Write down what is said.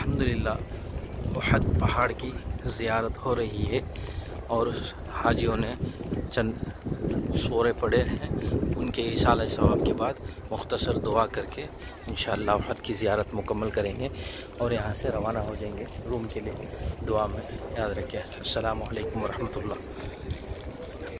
अल्हम्दुलिल्लाह, उहद पहाड़ की ज़ियारत हो रही है और हाजियों ने चंद सोरे पड़े हैं। उनके इशाल सवाब के बाद मुख्तसर दुआ करके इन उहद की ज़ियारत मुकम्मल करेंगे और यहाँ से रवाना हो जाएँगे रूम के लिए दुआ में। याद रखें अल्लाम वरहमल